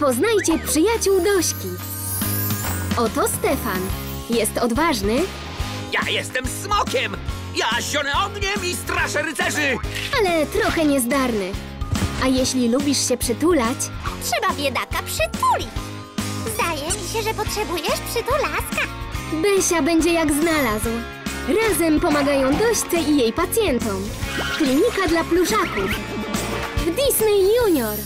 Poznajcie przyjaciół Dośki. Oto Stefan. Jest odważny, Ja jestem smokiem! Ja zionę ogniem i straszę rycerzy! ale trochę niezdarny. A jeśli lubisz się przytulać, Trzeba biedaka przytulić. Zdaje mi się, że potrzebujesz przytulaska. Besia będzie jak znalazł. Razem pomagają Dośce i jej pacjentom. Klinika dla pluszaków. W Disney Junior.